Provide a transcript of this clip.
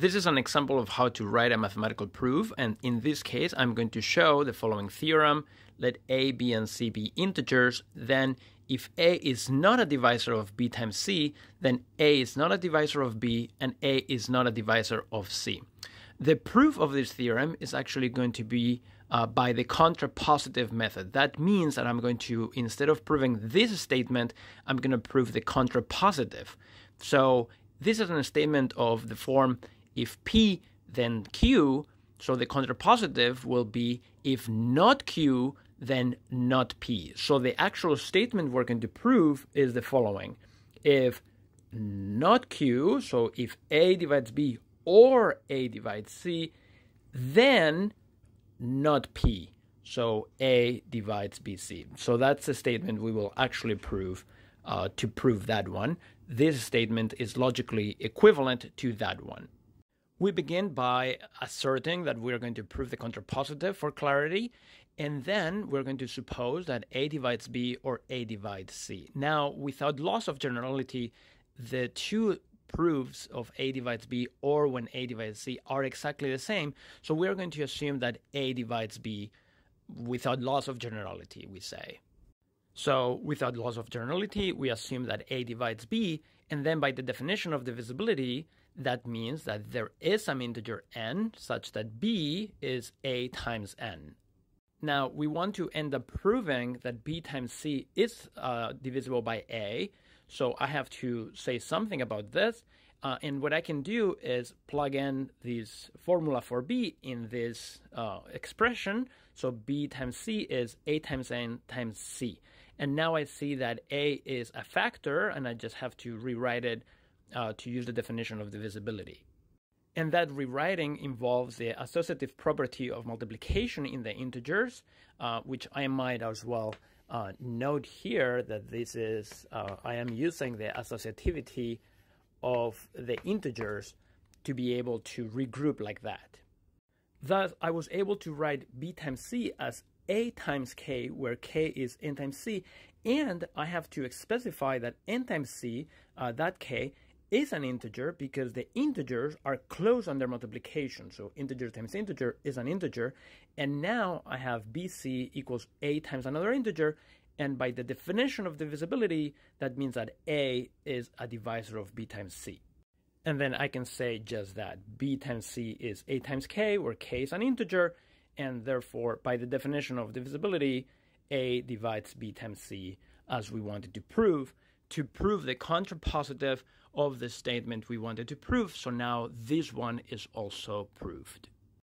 This is an example of how to write a mathematical proof, and in this case, I'm going to show the following theorem. Let a, b, and c be integers, then if a is not a divisor of b times c, then a is not a divisor of b, and a is not a divisor of c. The proof of this theorem is actually going to be uh, by the contrapositive method. That means that I'm going to, instead of proving this statement, I'm going to prove the contrapositive. So this is a statement of the form if P, then Q. So the contrapositive will be if not Q, then not P. So the actual statement we're going to prove is the following. If not Q, so if A divides B or A divides C, then not P. So A divides BC. So that's a statement we will actually prove uh, to prove that one. This statement is logically equivalent to that one. We begin by asserting that we're going to prove the contrapositive for clarity, and then we're going to suppose that A divides B or A divides C. Now, without loss of generality, the two proofs of A divides B or when A divides C are exactly the same. So we're going to assume that A divides B without loss of generality, we say. So without loss of generality, we assume that A divides B, and then by the definition of divisibility, that means that there is some integer n such that b is a times n. Now, we want to end up proving that b times c is uh, divisible by a, so I have to say something about this. Uh, and what I can do is plug in this formula for b in this uh, expression. So b times c is a times n times c. And now I see that a is a factor, and I just have to rewrite it uh, to use the definition of divisibility. And that rewriting involves the associative property of multiplication in the integers, uh, which I might as well uh, note here that this is, uh, I am using the associativity of the integers to be able to regroup like that. Thus, I was able to write b times c as a times k, where k is n times c, and I have to specify that n times c, uh, that k, is an integer because the integers are closed under multiplication. So integer times integer is an integer. And now I have bc equals a times another integer. And by the definition of divisibility, that means that a is a divisor of b times c. And then I can say just that. b times c is a times k, where k is an integer. And therefore, by the definition of divisibility, a divides b times c as we wanted to prove to prove the contrapositive of the statement we wanted to prove. So now this one is also proved.